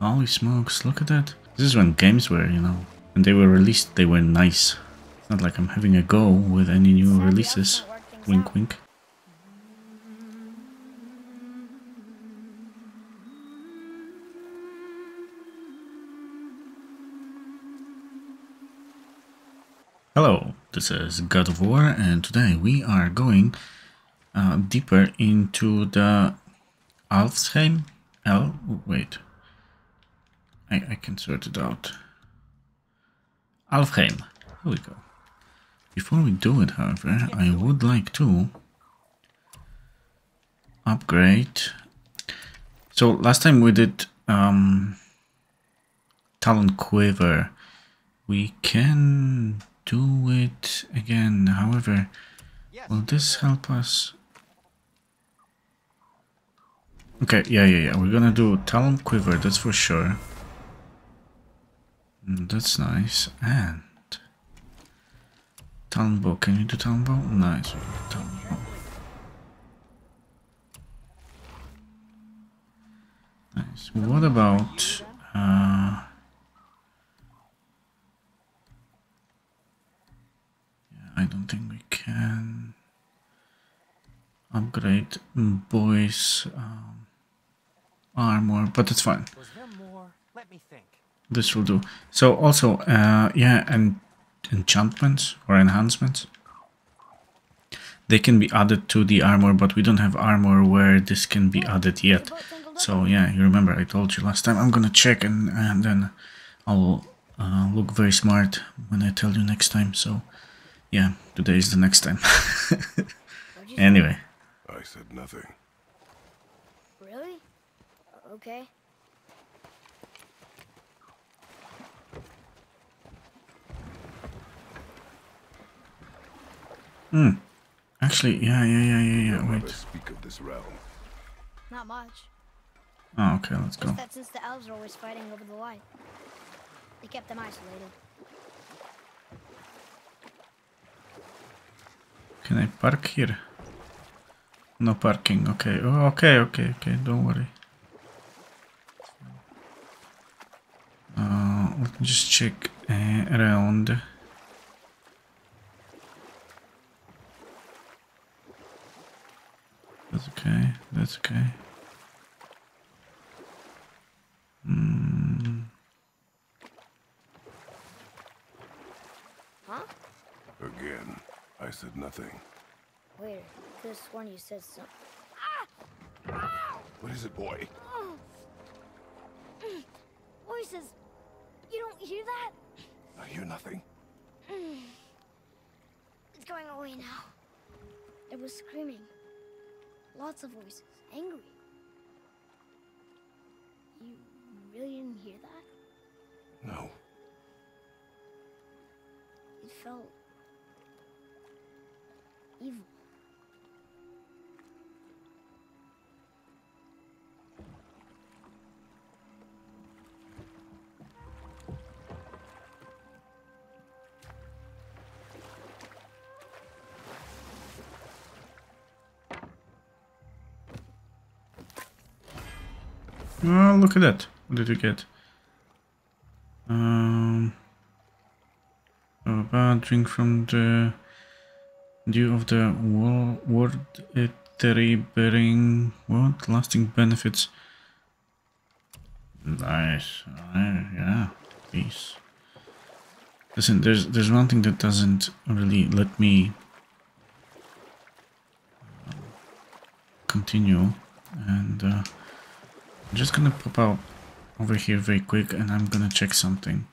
Holy smokes, look at that. This is when games were, you know, when they were released, they were nice. It's not like I'm having a go with any new releases. Wink wink. Hello, this is God of War and today we are going uh, deeper into the Alfheim? El? Wait. I, I can sort it out. Alfheim. Here we go. Before we do it, however, I would like to upgrade. So last time we did um, Talon Quiver. We can do it again. However, will this help us? Okay, yeah, yeah, yeah. We're gonna do Talon Quiver, that's for sure. Mm, that's nice. And Talon Bow. Can you do Talon Bow? Nice. Talon Bow. Nice. What about uh I don't think we can upgrade boys um, armor, but it's fine. This will do. So also, uh, yeah, and enchantments or enhancements. They can be added to the armor, but we don't have armor where this can be added yet. So yeah, you remember I told you last time. I'm gonna check and, and then I'll uh, look very smart when I tell you next time. So yeah, today is the next time. anyway. I said nothing. Really? Okay. Hmm. Actually, yeah, yeah, yeah, yeah, yeah. Wait. speak of this realm. Not much. Oh, okay, let's go. That since the elves are always fighting over the light, they kept them isolated. Can I park here? No parking. Okay. Oh, okay, okay, okay. Don't worry. Uh, let me just check uh, around. That's okay. That's okay. Hmm. Huh? Again, I said nothing. Wait, I could have sworn you said something. Ah! What is it, boy? Ah! Voices! You don't hear that? I hear nothing. Mm. It's going away now. It was screaming. Lots of voices. Angry. Oh, look at that. What did you get? Um, a bad drink from the dew of the World Tree bearing what lasting benefits. Nice. Uh, yeah. Peace. Listen, there's there's one thing that doesn't really let me uh, continue, and. Uh, I'm just gonna pop out over here very quick and I'm gonna check something.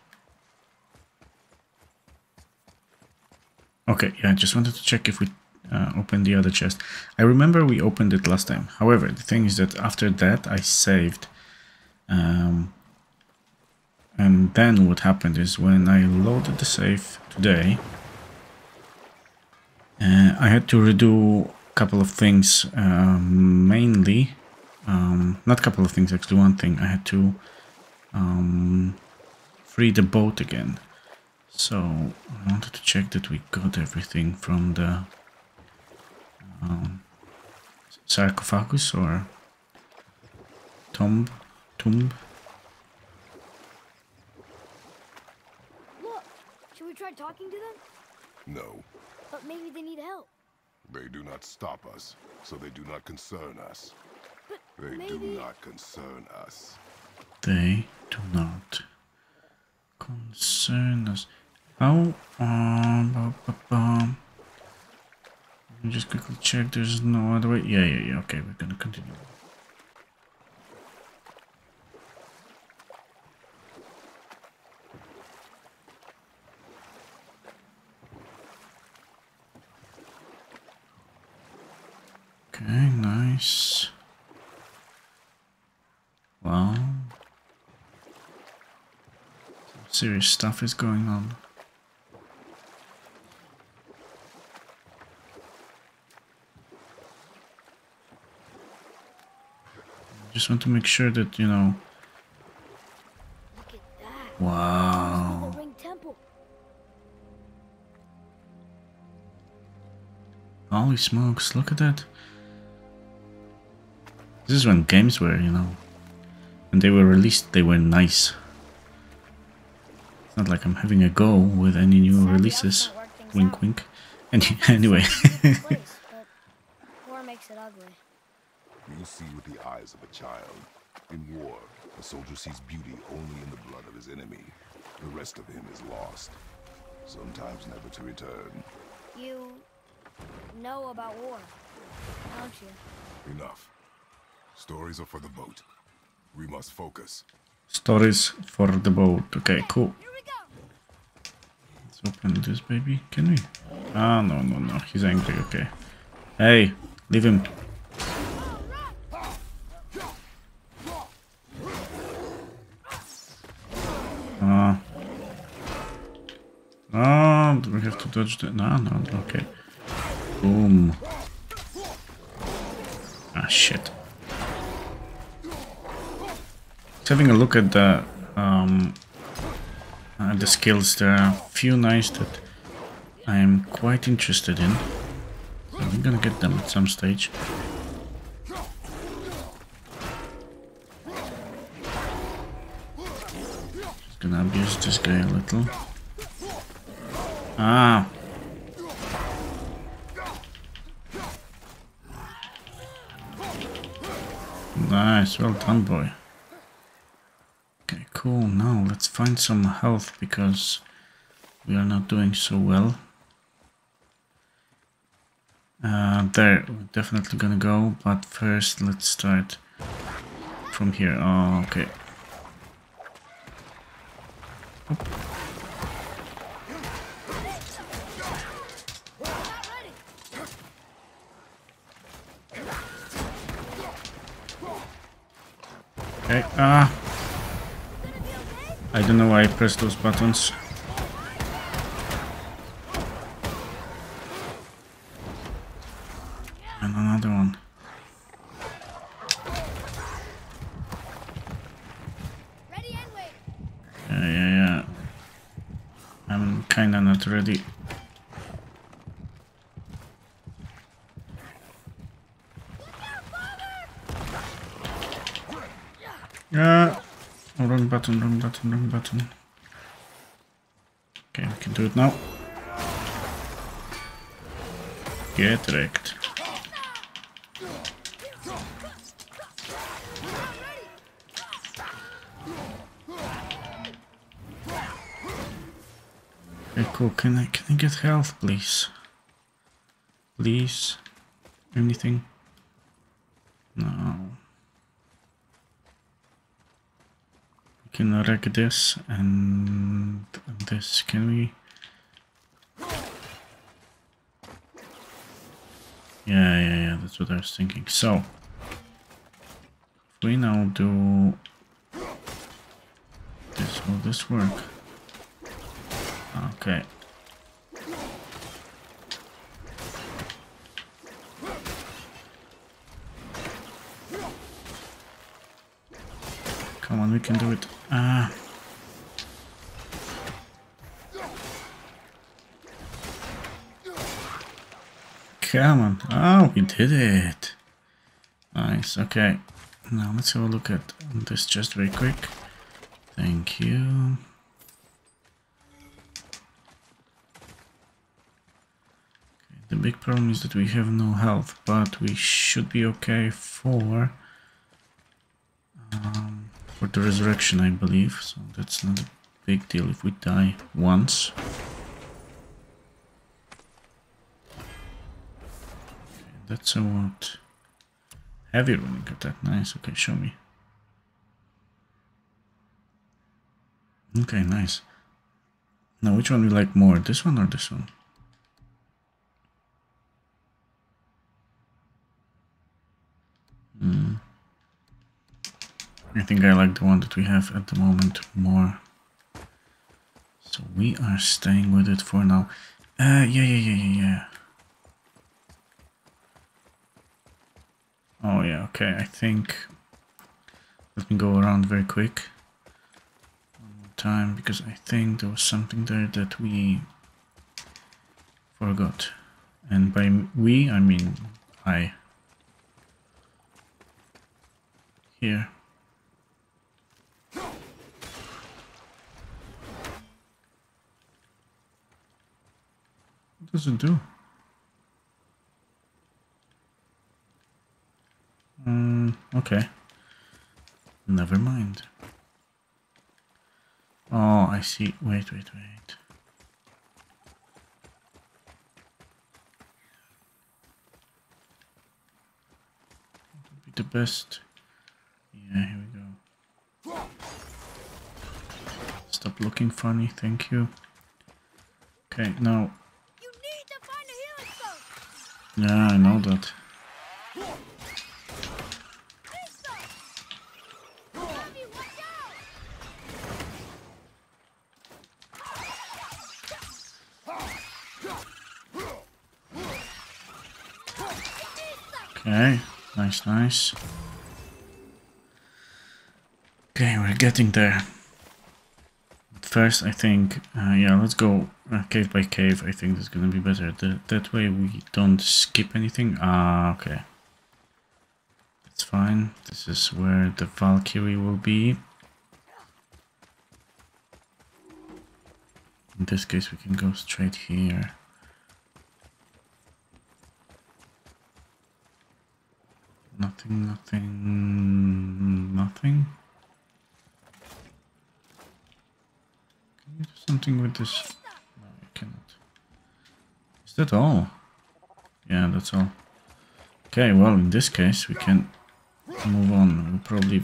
Okay, yeah, I just wanted to check if we uh, opened the other chest. I remember we opened it last time. However, the thing is that after that I saved. Um, and then what happened is when I loaded the save today, uh, I had to redo a couple of things, uh, mainly um, not a couple of things, actually. One thing, I had to um, free the boat again. So, I wanted to check that we got everything from the um, sarcophagus or tomb. Tomb. Look, should we try talking to them? No. But maybe they need help. They do not stop us, so they do not concern us. But They maybe... do not concern us. They do not concern us. How? Um, ba, ba, ba. Just quickly check. There's no other way. Yeah, yeah, yeah. Okay, we're gonna continue. Okay, nice. Wow. Some serious stuff is going on. Just want to make sure that, you know. Wow. Holy smokes, look at that. This is when games were, you know. When they were released, they were nice. It's not like I'm having a go with any new releases. that's not worked things Wink, wink. Any, anyway. War makes it ugly. You see with the eyes of a child. In war, a soldier sees beauty only in the blood of his enemy. The rest of him is lost. Sometimes never to return. You know about war, don't you? Enough. Stories are for the boat. We must focus. Stories for the boat. Okay, cool. Let's open this baby. Can we? Ah, no, no, no. He's angry. Okay. Hey, leave him. Ah. Ah, do we have to dodge that? No, no, okay. Boom. Ah, shit. Just having a look at the um, uh, the skills. There are a few nice that I am quite interested in. I'm gonna get them at some stage. Just gonna abuse this guy a little. Ah! Nice, well done, boy. Cool. Now let's find some health because we are not doing so well. Uh, there, we're definitely gonna go, but first let's start from here. Oh, okay. Oop. Okay, ah. I don't know why I pressed those buttons. And another one. Ready and wait. Yeah, yeah, yeah. I'm kinda not ready. Yeah. Oh, wrong button, wrong button, wrong button. Now. Get wrecked. Cool. Can I can I get health, please? Please? Anything? No. We can wreck this and this. Can we? Yeah, yeah, yeah. That's what I was thinking. So, if we now do this, will this work? Okay. Come on, we can do it. Ah. Come on. Oh, we did it. Nice. Okay. Now let's have a look at this just very quick. Thank you. The big problem is that we have no health, but we should be okay for um, for the resurrection, I believe. So that's not a big deal if we die once. That's a what? Heavy running attack. Nice. Okay, show me. Okay, nice. Now, which one we like more? This one or this one? Hmm. I think I like the one that we have at the moment more. So we are staying with it for now. Uh, yeah, yeah, yeah, yeah, yeah. Oh yeah, okay, I think... Let me go around very quick. One more time, because I think there was something there that we forgot. And by we, I mean I. Here. What does it do? Mm, okay. Never mind. Oh, I see. Wait, wait, wait. Be the best. Yeah, here we go. Stop looking funny, thank you. Okay, now. You need to find a healing stone. Yeah, I know that. This stone. Heavy, watch out. Okay, nice, nice. Okay, we're getting there. First, I think, uh, yeah, let's go uh, cave by cave. I think that's gonna be better. The, that way we don't skip anything. Ah, okay. That's fine. This is where the Valkyrie will be. In this case, we can go straight here. Nothing, nothing. Can you do something with this? No, cannot. Is that all? Yeah, that's all. Okay, well, in this case, we can move on. We'll probably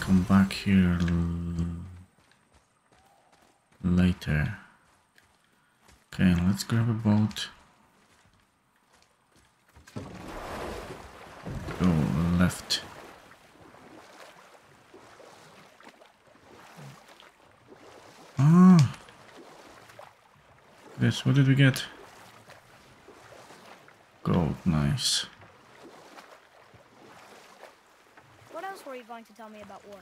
come back here later. Okay, let's grab a boat. Go left. Ah. This, what did we get? Gold, nice. What else were you going to tell me about war?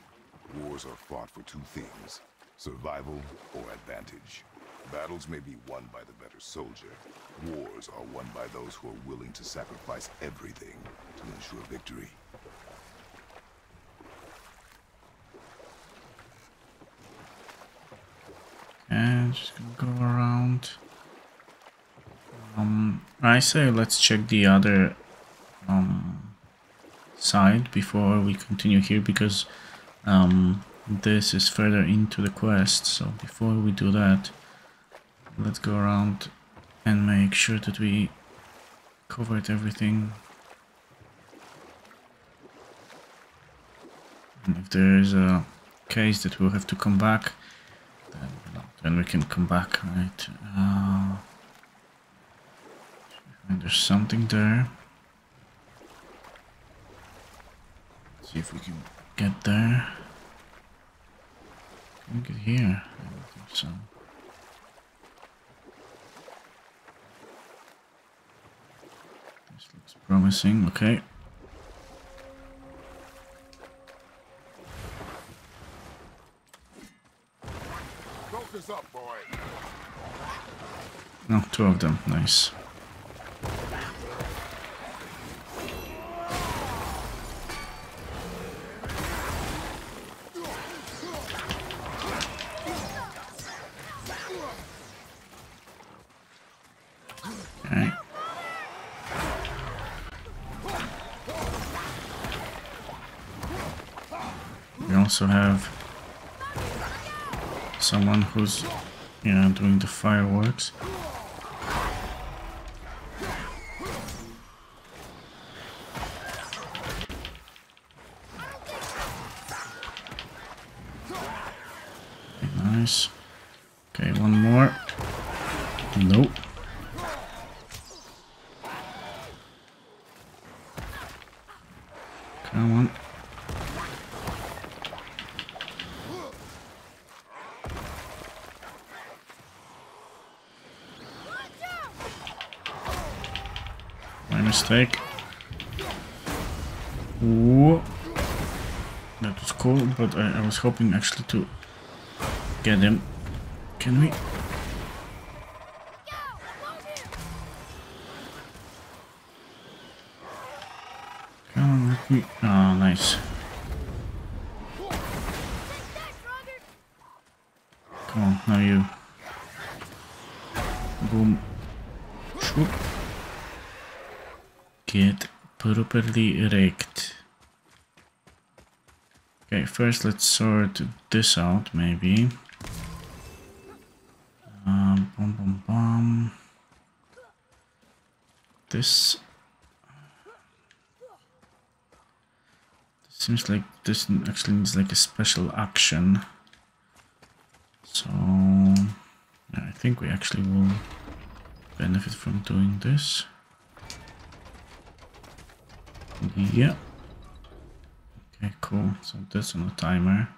Wars are fought for two things, survival or advantage. Battles may be won by the better soldier. Wars are won by those who are willing to sacrifice everything to ensure victory. And just gonna go around. Um, I say let's check the other um, side before we continue here because um, this is further into the quest. So before we do that, let's go around and make sure that we covered everything. And if there is a case that we'll have to come back, then, then we can come back, right? Uh, and there's something there. Let's see if we can get there. Can we get here? I. This looks promising, okay. Up, boy. No, two of them, nice. Someone who's yeah doing the fireworks. Nice. Okay, one more. Nope. Come on. My mistake. Whoa. That was cool, but I, I was hoping actually to get him. Can we? Come on, let me. Oh, nice. Come on, now you. Boom. Shoot. Get properly raked. Okay, first let's sort this out, maybe. Um, boom, boom, boom. This seems like this actually needs like a special action. So I think we actually will benefit from doing this. Yeah. Okay, cool. So this on the timer.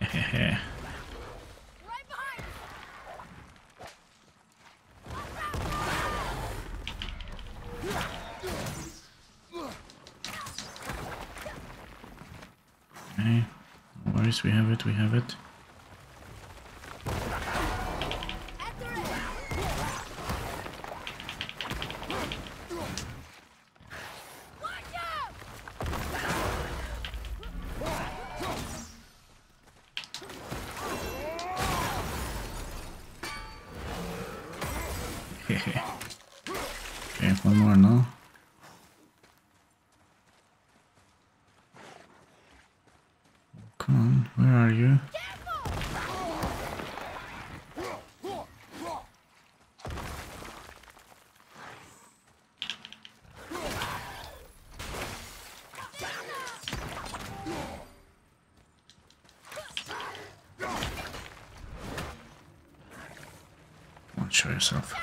Hehehe. Right behind. Okay. We have it, we have it. Watch out! Hehe. okay, one more now. Come on, where are you? Come on, show yourself.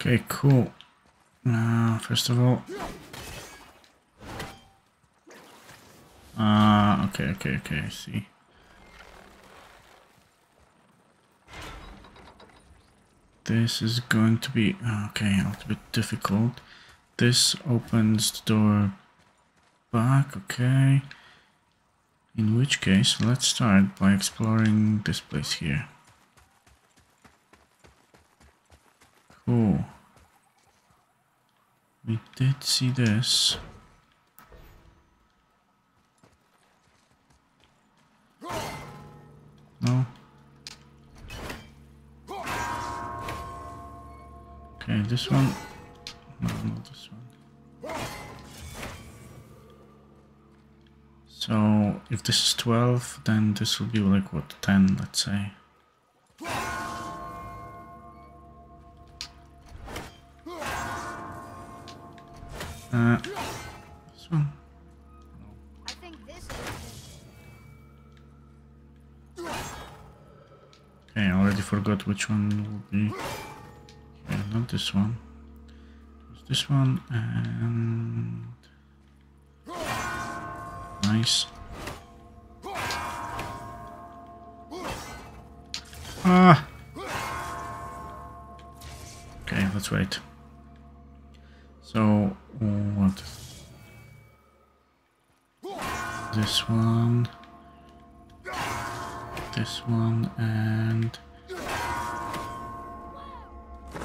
Okay, cool. Uh, first of all. Uh, okay, okay, okay, I see. This is going to be, okay, a little bit difficult. This opens the door back, okay. In which case, let's start by exploring this place here. Cool. We did see this. 12, then this will be like, what, 10, let's say. Uh, this one. Okay, I already forgot which one will be. Okay, not this one. It's this one and nice. Ah. Okay, let's wait. So what? This one this one and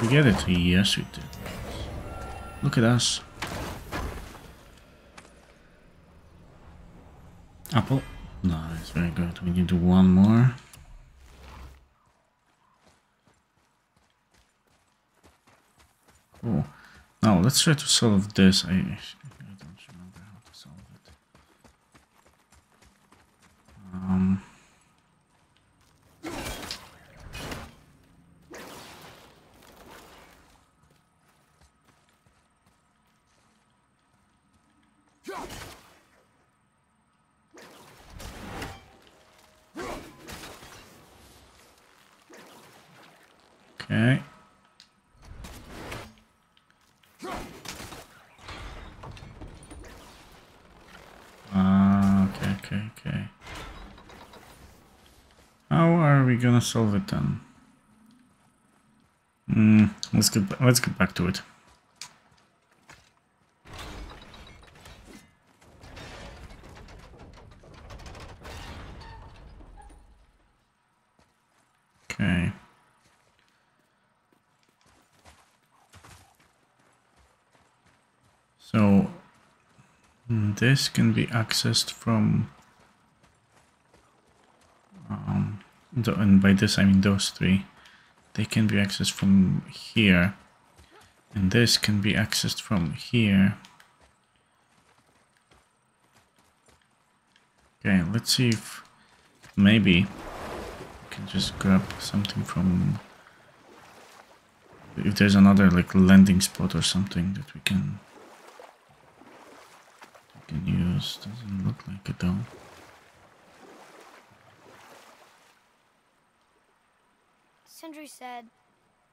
We get it? Yes, we did. Look at us. Apple. Nice, very good. We need to one more. Cool. Now let's try to solve this. I, I don't remember how to solve it. Um. Okay. Ah, okay, okay, okay. How are we gonna solve it then? Hmm, let's get let's get back to it. Okay. So this can be accessed from um, the, and by this I mean those three. They can be accessed from here. And this can be accessed from here. Okay let's see if maybe we can just grab something from if there's another like landing spot or something that we can can. Doesn't look like it though. Sindri said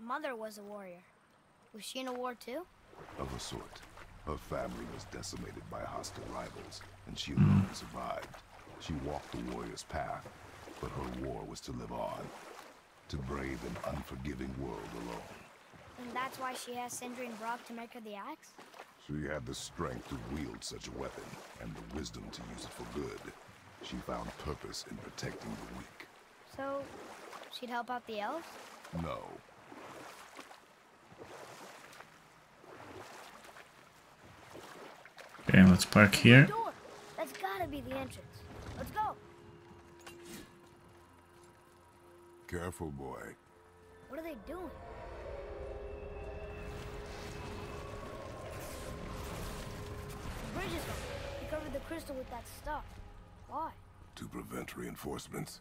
Mother was a warrior. Was she in a war too? Of a sort. Her family was decimated by hostile rivals, and she hmm. alone survived. She walked the warrior's path, but her war was to live on. To brave an unforgiving world alone. And that's why she asked Sindri and Brok to make her the axe? She had the strength to wield such a weapon, and the wisdom to use it for good. She found purpose in protecting the weak. So, she'd help out the elves? No. Okay, let's park here. Door! That's gotta be the entrance. Let's go! Careful, boy. What are they doing? Bridge is gone. They covered the crystal with that stuff. Why? To prevent reinforcements.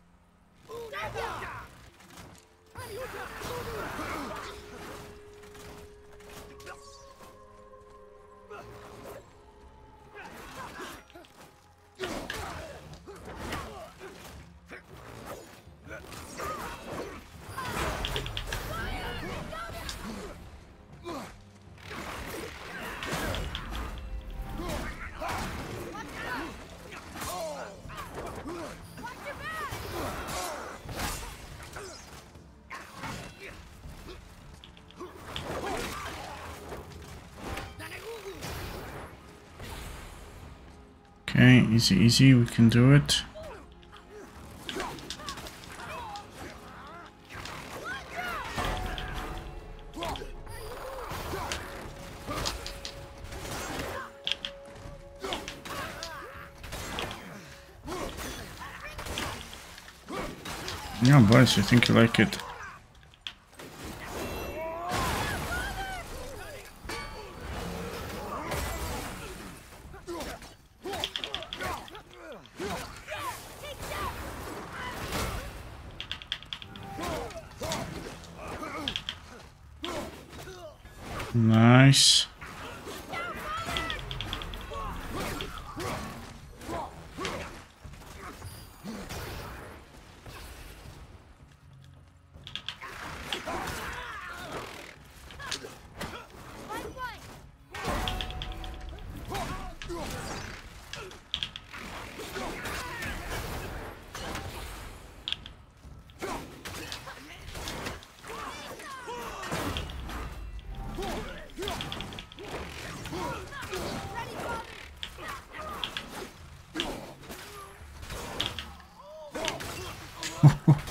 Okay, easy, easy, we can do it. Yeah, boys, I think you like it.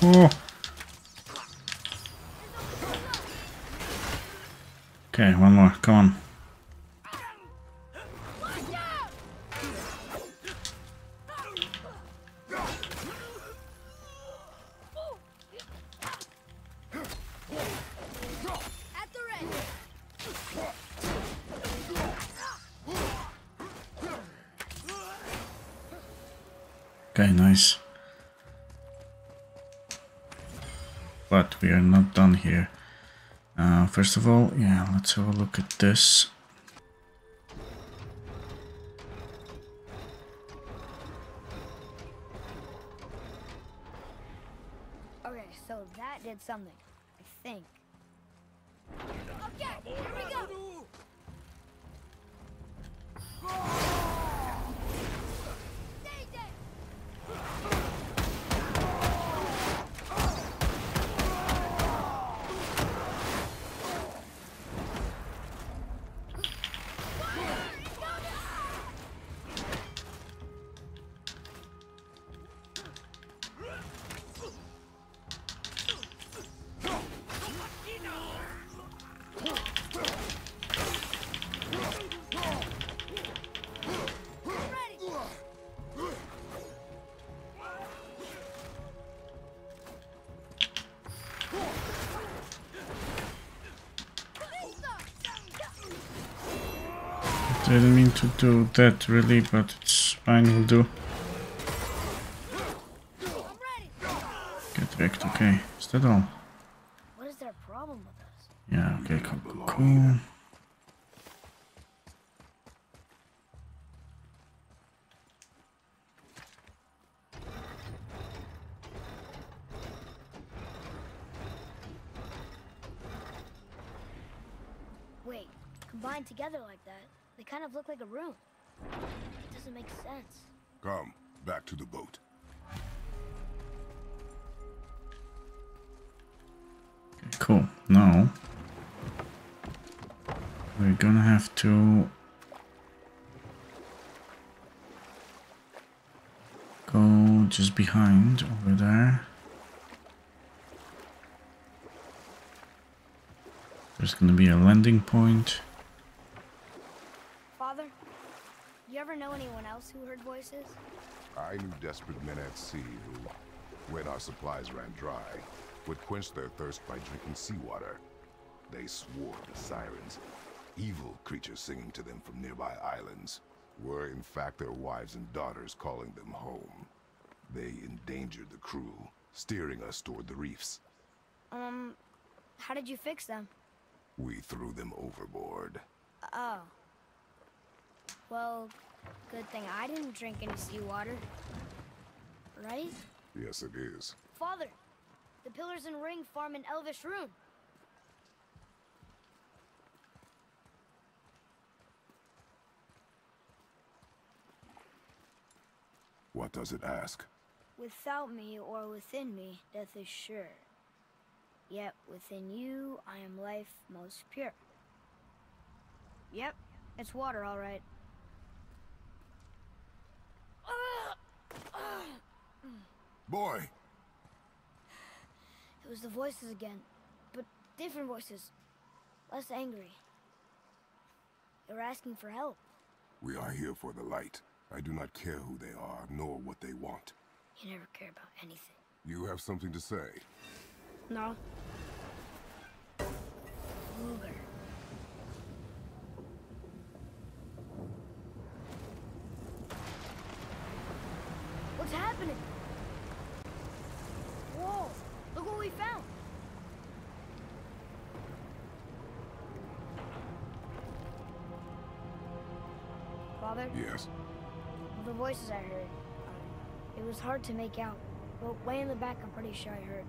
Oh. Okay, one more. Come on. First of all, yeah, let's have a look at this. I didn't mean to do that really, but it's fine, will do. Get wrecked, okay. Is that all? What is their problem with us? Yeah, okay, cool, cool, cool. Go just behind over there. There's gonna be a landing point. Father, you ever know anyone else who heard voices? I knew desperate men at sea who, when our supplies ran dry, would quench their thirst by drinking seawater. They swore the sirens, evil creatures singing to them from nearby islands, were in fact their wives and daughters calling them home. They endangered the crew, steering us toward the reefs. Um, how did you fix them? We threw them overboard. Oh. Well, good thing I didn't drink any seawater. Right? Yes, it is. Father, the pillars and ring farm an elvish rune. What does it ask? Without me or within me, death is sure. Yet within you, I am life most pure. Yep, it's water, all right. Boy! It was the voices again, but different voices. Less angry. They were asking for help. We are here for the light. I do not care who they are, nor what they want. You never care about anything. You have something to say? No. Luger. What's happening? Whoa! Look what we found! Father, Yes. The voices I heard. Um, it was hard to make out, but way in the back, I'm pretty sure I heard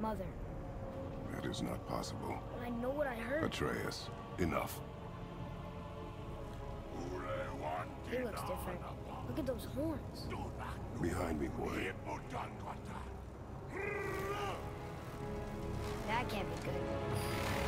Mother. That is not possible. But I know what I heard. Atreus, enough. He looks different. Look at those horns. Behind me, boy. That can't be good.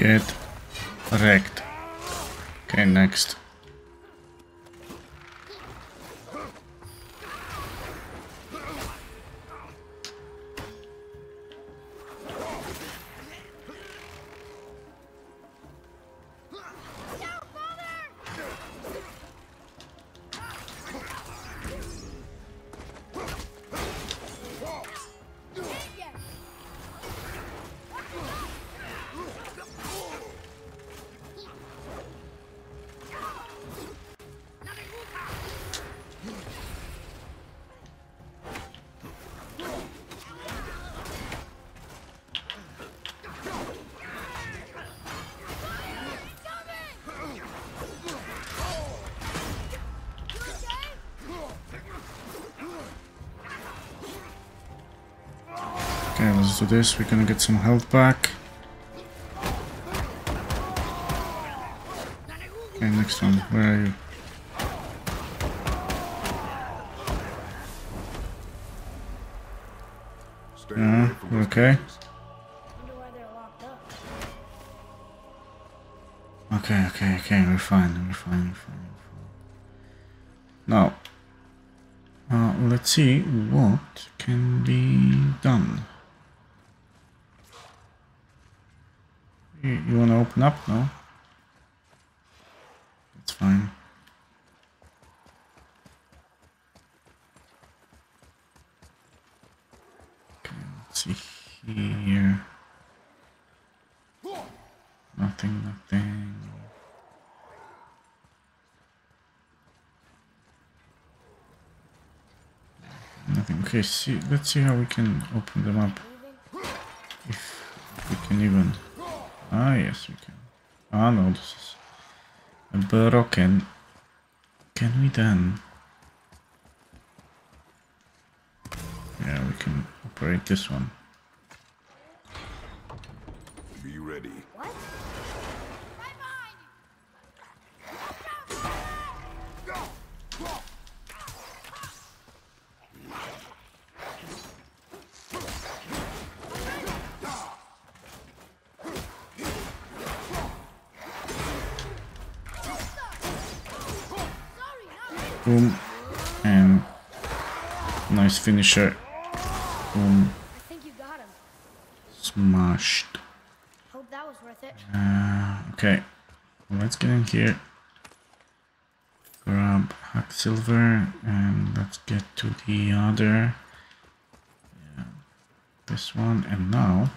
Get wrecked. Okay, next. Let's do this. We're gonna get some health back. Okay, next one. Where are you? Yeah, okay. Okay, okay, okay. We're fine. We're fine. We're fine. We're fine. Now, uh, let's see what can be done. You, you want to open up? No. That's fine. Okay, let's see here. Nothing, nothing. Nothing. Okay, see, let's see how we can open them up. If we can even. Ah, yes, we can. Ah, no, this is a broken. Can we then? Yeah, we can operate this one. Finisher. Boom. I think you got him. Smashed. Hope that was worth it. Uh, okay. Let's get in here. Grab silver and let's get to the other. Yeah, this one and now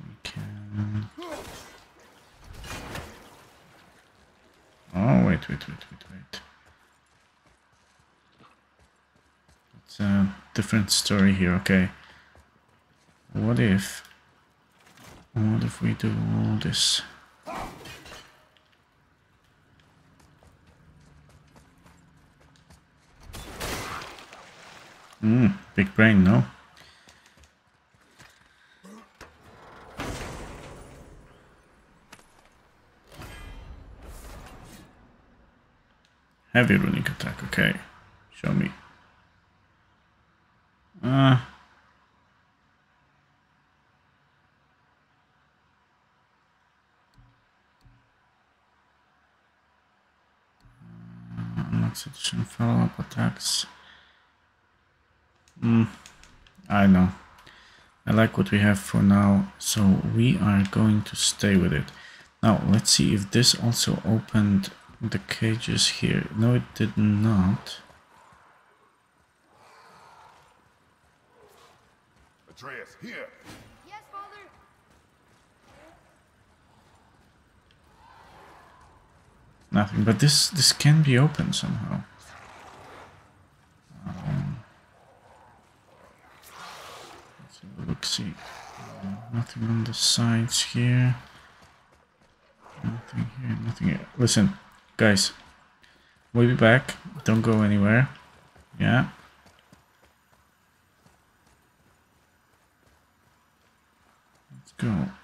we can. Oh wait, wait, wait, wait, wait. A different story here. Okay. What if? What if we do all this? Hmm, big brain, no? Heavy running attack, okay. Show me. Uh, follow-up attacks. Hmm, I know. I like what we have for now, so we are going to stay with it. Now, let's see if this also opened the cages here. No, it did not. Atreus, here. Yes, Father. Nothing, but this this can be open somehow. Um, let's have a look. See, Uh, nothing on the sides here. Nothing here. Nothing here. Listen, guys. We'll be back. Don't go anywhere. Yeah. Let's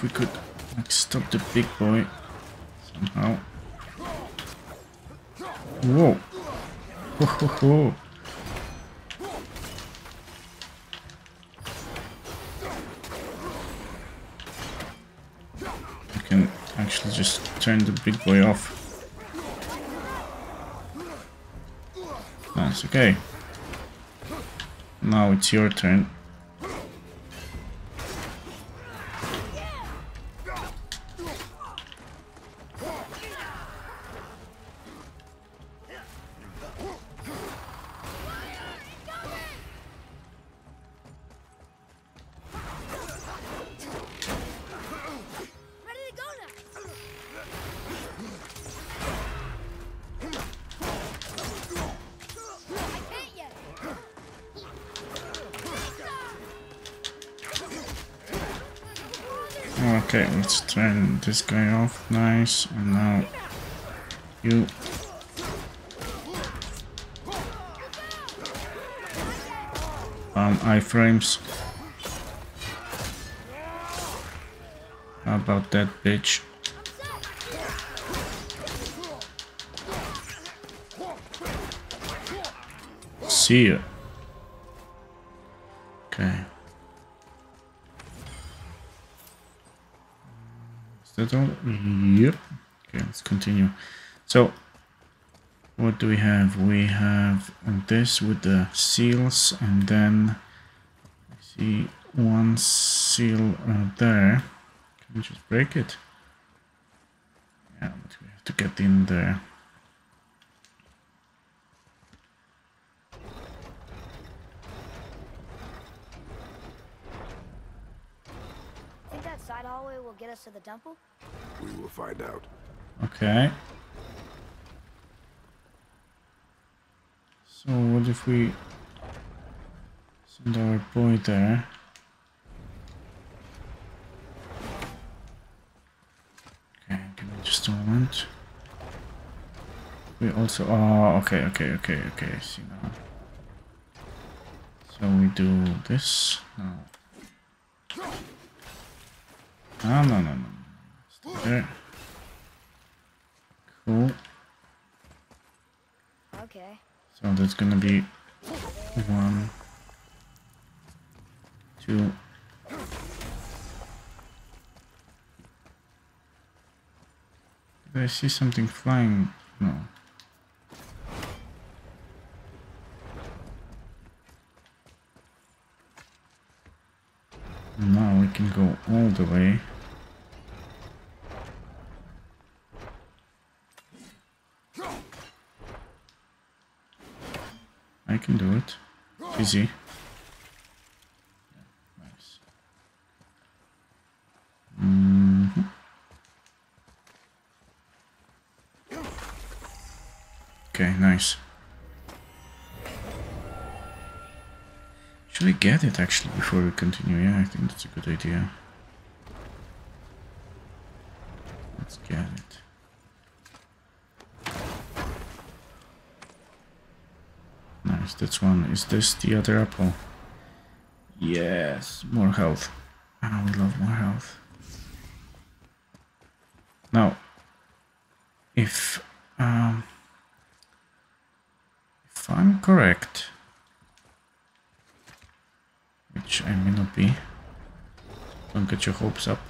if we could like stop the big boy somehow. Whoa! Ho ho ho! I can actually just turn the big boy off. That's okay. Now it's your turn. This guy off. Nice. And now you. Um, iframes. How about that bitch? See ya. Is that all? Yep. Okay, let's continue. So, what do we have? We have this with the seals, and then I see one seal uh, there. Can we just break it? Yeah, but we have to get in there. Think that side hallway will get us to the temple? We will find out. Okay. So what if we send our boy there? Okay, give me just a moment. We also oh okay okay okay okay I see now. So we do this no. No no no no. There. Cool. Okay. So that's gonna be one, two. Did I see something flying? No. Now we can go all the way. I can do it. Easy. Okay, nice. Should we get it actually before we continue? Yeah, I think that's a good idea. Let's get it. Nice, that's one. Is this the other apple? Yes, more health. I would love more health. Now, if um, if I'm correct, which I may not be, don't get your hopes up.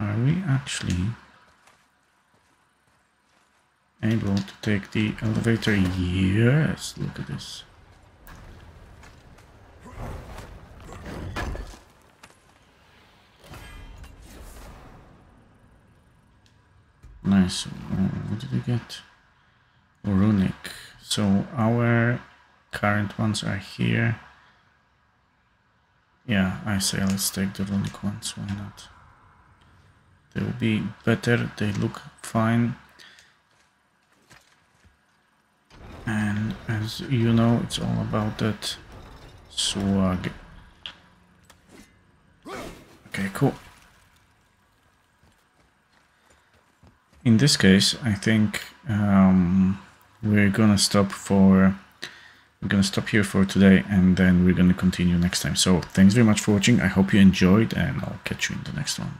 Are we actually able to take the elevator? Yes, look at this. Nice. Uh, what did we get? Runic. So our current ones are here. Yeah, I say let's take the runic ones. Why not? They will be better. They look fine. And as you know, it's all about that swag. Okay, cool. In this case, I think um, we're gonna stop for we're gonna stop here for today and then we're gonna continue next time so thanks very much for watching i hope you enjoyed and i'll catch you in the next one